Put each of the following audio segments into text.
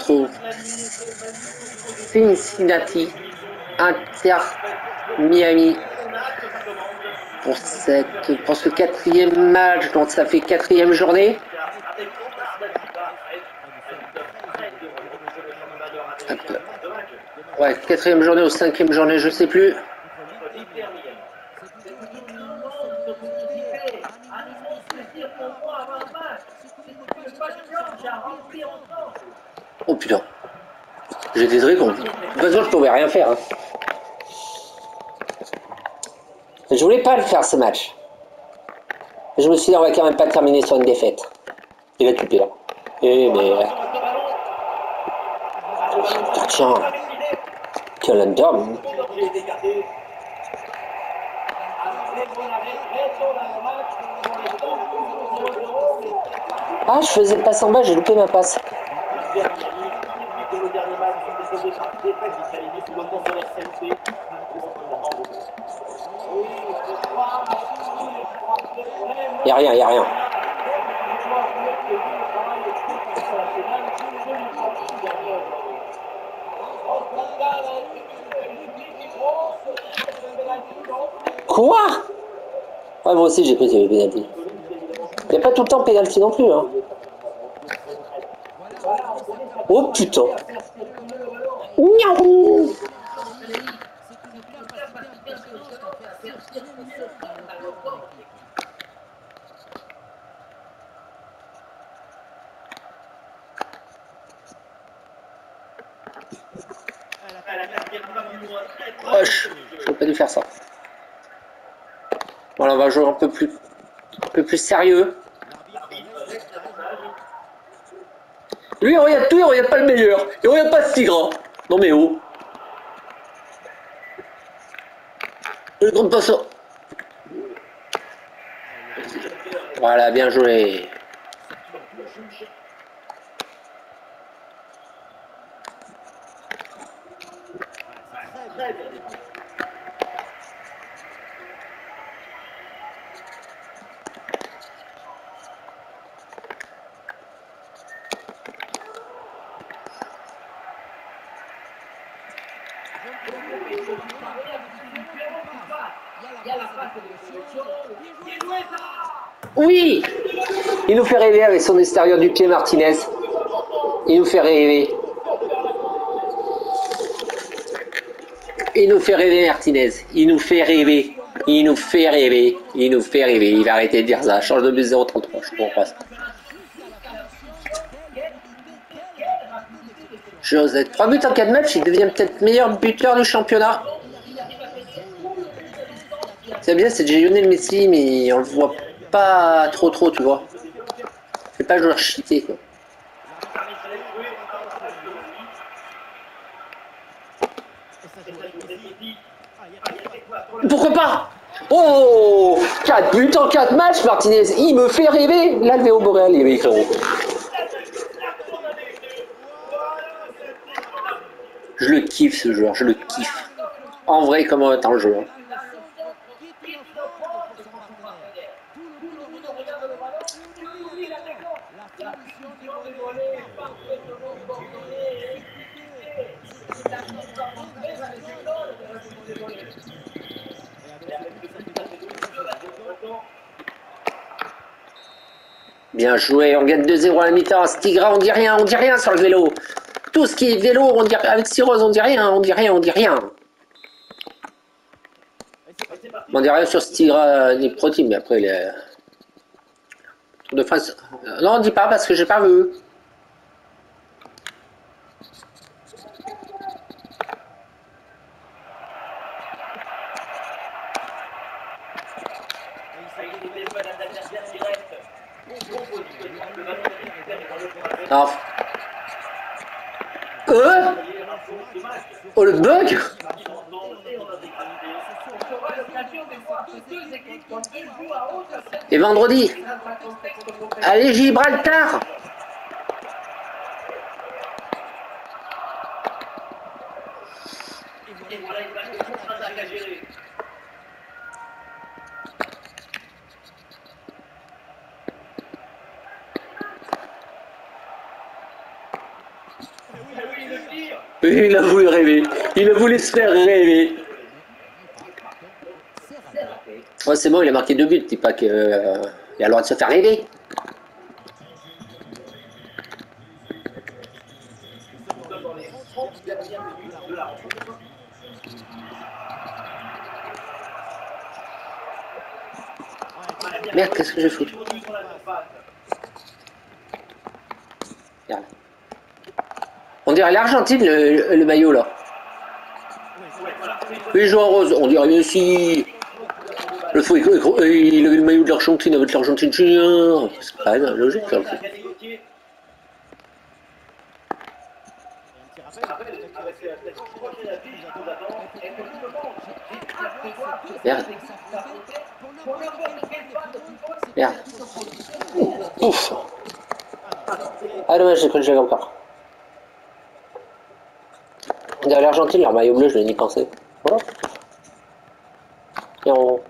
retrouve Cincinnati, Inter, Miami pour, cette, pour ce quatrième match, donc ça fait quatrième journée. Ouais, quatrième journée ou cinquième journée, je sais plus. J'ai des dragons. De toute façon, je pouvais rien faire. Hein. Je voulais pas le faire ce match. Je me suis dit, on va quand même pas terminer sur une défaite. Il va tuer là. Eh mais. Tiens. Quel homme. Ah, je faisais le passe en bas, j'ai loupé ma passe. Y a rien, y a rien. Quoi moi aussi j'ai pris les pénalty. Il n'y a pas tout le temps pénalty non plus. Hein. Oh putain. Proche, je pas dû faire ça. Voilà, on va jouer un peu plus, un peu plus sérieux. Lui, il regarde tout, il regarde pas le meilleur. Il regarde pas ce tigre. Non mais oh. Il compte pas. Voilà, bien joué. Oui Il nous fait rêver avec son extérieur du pied Martinez. Il nous fait rêver. Il nous fait rêver Martinez. Il nous fait rêver. Il nous fait rêver. Il nous fait rêver. Il va arrêter de dire ça. Change de but 0,33. Je comprends pas. Josette. 3 buts en 4 matchs, il devient peut-être meilleur buteur du championnat. C'est bien, c'est Lionel Messi, mais on le voit pas trop trop, tu vois. C'est pas joueur cheaté, quoi. Pourquoi pas? Oh 4 buts en 4 matchs, Martinez. Il me fait rêver. L'Alvéo Boréal, il est frérot. Je le kiffe ce joueur, je le kiffe. En vrai, comment est un joueur. Bien joué, on gagne 2-0 à la mi-temps. Stigra, on dit rien, on dit rien sur le vélo. Tout ce qui est vélo, on dit, avec Cyrose, on dit rien, on dit rien, on dit rien. On dit rien sur Stigra ni Protein, mais après, les... Tour de France. Non, on dit pas parce que j'ai pas vu. Non. Le bug Et vendredi Allez Gibraltar Il a voulu rêver. Il a voulu se faire rêver. Ouais, c'est bon, il a marqué deux buts. Pas qu'il euh, a le droit de se faire rêver. Merde, qu'est-ce que j'ai foutu Regarde. On dirait l'Argentine, le, maillot là. Oui, joue en rose. On dirait aussi. Le fou, il, avait le maillot de l'Argentine avec l'Argentine junior. C'est pas logique. Hein. Merde. Merde. Ouf. Ah dommage, j'ai cru que j'avais encore. Derrière l'Argentine, leur maillot bleu, je l'ai ni pensé. Et. Bon,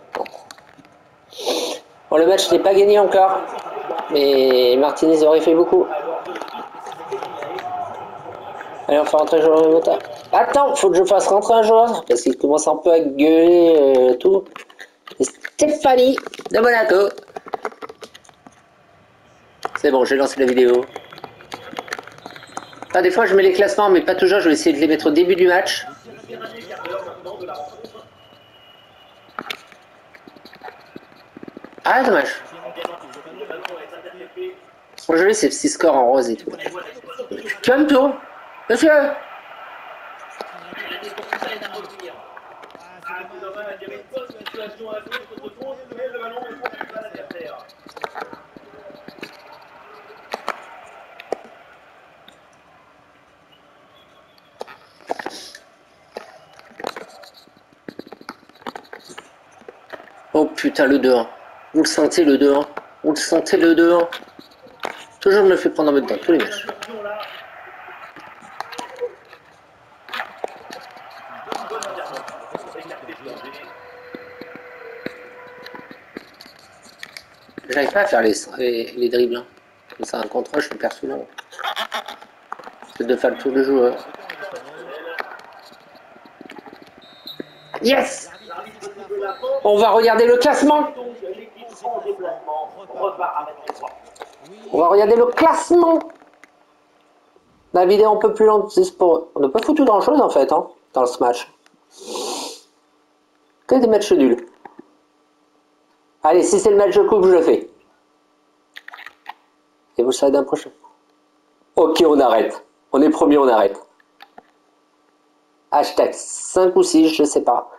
le match n'est pas gagné encore, mais Martinez aurait fait beaucoup. Allez, on fait rentrer de moteur. Attends, faut que je fasse rentrer un joueur, parce qu'il commence un peu à gueuler euh, tout. Stéphanie de Monaco. C'est bon, j'ai lancé la vidéo. Ah, des fois, je mets les classements, mais pas toujours. Je vais essayer de les mettre au début du match. Ah, dommage. Bon, je vais ces petits scores en rose et tout. Monsieur. Oh putain, le 2-1. Vous le sentez le 2-1 Vous le sentez le 2-1 Toujours me le fait prendre en même temps, tous les matchs. J'arrive pas à faire les, les, dribbles. Hein. C'est un contrôle, je me perds souvent. C'est de faire le tour de joueur. Yes On va regarder le classement. On va regarder le classement. La vidéo un peu plus lente, pour... On n'a pas foutu grand chose en fait, hein, dans ce match. Que des matchs nuls. Allez, si c'est le match de coupe, je le fais. Et vous savez d'un prochain. Ok, on arrête. On est premier, on arrête. Hashtag 5 ou 6, je sais pas.